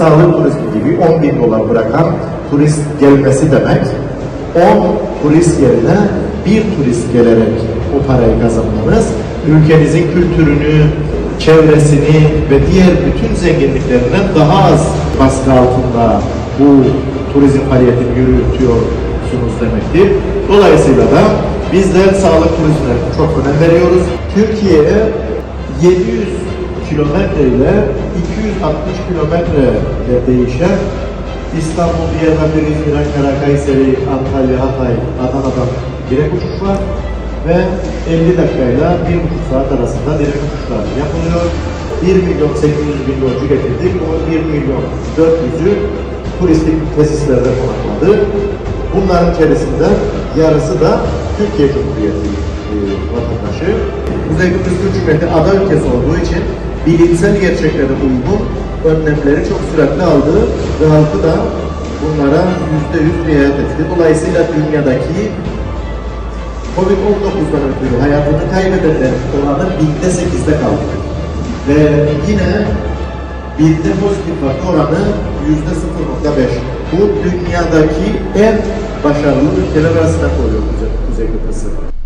sağlık turizmi gibi 10 bin dolar bırakan turist gelmesi demek 10 turist yerine bir turist gelerek o parayı kazanmanız ülkenizin kültürünü, çevresini ve diğer bütün zenginliklerinden daha az baskı altında bu turizm faaliyetini yürütüyorsunuz demektir. Dolayısıyla da biz de sağlık turizmine çok önem veriyoruz. Türkiye'ye 700 kilometre ile 260 kilometre değişen İstanbul, Diyarbakır, İzmir, Ankara, Kayseri, Antalya, Hatay, Adana'dan direkt uçuş var ve 50 dakikayla 1,5 saat arasında direkt uçuşlar yapılıyor. 1 milyon 800 bin yolcu getirdik. O 1 milyon 400'ü turistik tesislerde konakladı. Bunların içerisinde yarısı da Türkiye Cumhuriyeti e, vatandaşı. Kuzey Kıbrıs Türk Cumhuriyeti ada ülkesi olduğu için bilimsel gerçeklere uygun önlemleri çok süratli aldı ve halkı da bunlara yüzde yüz riayet etti. Dolayısıyla dünyadaki Covid-19'dan ötürü hayatını kaybedenlerin oranı binde sekizde kaldı. Ve yine binde pozitif vaka oranı yüzde 0.5. Bu dünyadaki en başarılı ülkeler arasında koyuyor Kuzey Kıbrıs'ı.